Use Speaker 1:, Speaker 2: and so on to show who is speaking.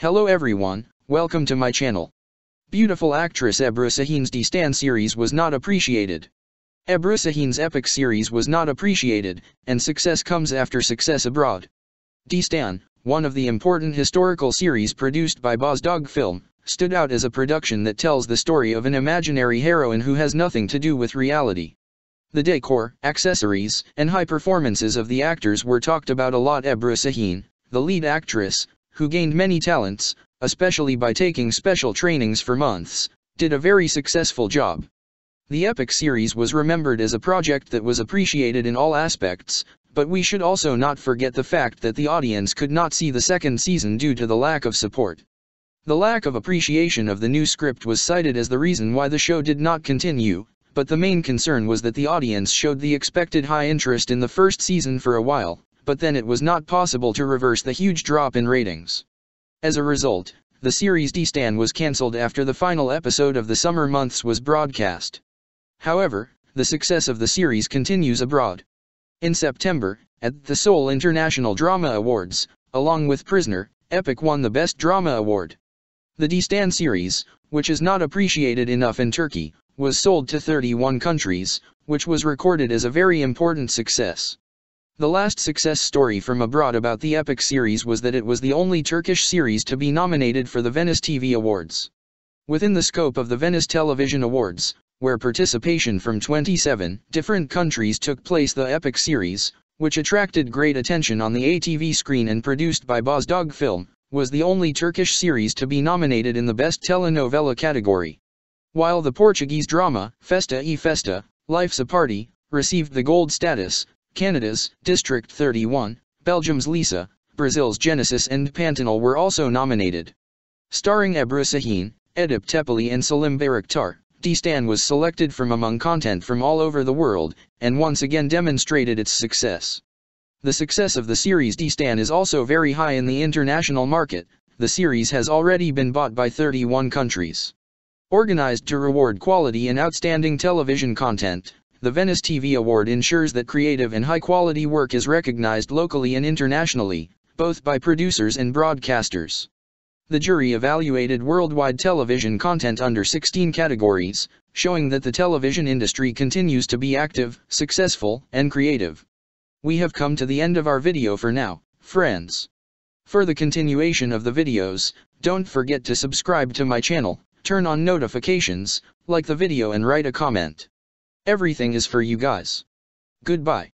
Speaker 1: Hello everyone, welcome to my channel. Beautiful actress Ebru Sahin's Destan series was not appreciated. Ebru Sahin's epic series was not appreciated, and success comes after success abroad. Destan, one of the important historical series produced by Bozdağ Film, stood out as a production that tells the story of an imaginary heroine who has nothing to do with reality. The decor, accessories, and high performances of the actors were talked about a lot Ebru Sahin, the lead actress, who gained many talents, especially by taking special trainings for months, did a very successful job. The Epic series was remembered as a project that was appreciated in all aspects, but we should also not forget the fact that the audience could not see the second season due to the lack of support. The lack of appreciation of the new script was cited as the reason why the show did not continue, but the main concern was that the audience showed the expected high interest in the first season for a while, but then it was not possible to reverse the huge drop in ratings. As a result, the series Destan was cancelled after the final episode of the summer months was broadcast. However, the success of the series continues abroad. In September, at the Seoul International Drama Awards, along with Prisoner, Epic won the Best Drama Award. The Destan series, which is not appreciated enough in Turkey, was sold to 31 countries, which was recorded as a very important success. The last success story from abroad about the Epic series was that it was the only Turkish series to be nominated for the Venice TV Awards. Within the scope of the Venice Television Awards, where participation from 27 different countries took place the Epic series, which attracted great attention on the ATV screen and produced by Bozdağ Film, was the only Turkish series to be nominated in the Best Telenovela category. While the Portuguese drama, Festa e Festa, Life's a Party, received the gold status, Canada's District 31, Belgium's Lisa, Brazil's Genesis and Pantanal were also nominated. Starring Ebru Sahin, Edip Tepeli and Salim Bayraktar, Destan was selected from among content from all over the world, and once again demonstrated its success. The success of the series Destan is also very high in the international market, the series has already been bought by 31 countries. Organized to reward quality and outstanding television content, the Venice TV Award ensures that creative and high-quality work is recognized locally and internationally, both by producers and broadcasters. The jury evaluated worldwide television content under 16 categories, showing that the television industry continues to be active, successful, and creative. We have come to the end of our video for now, friends. For the continuation of the videos, don't forget to subscribe to my channel, turn on notifications, like the video and write a comment. Everything is for you guys. Goodbye.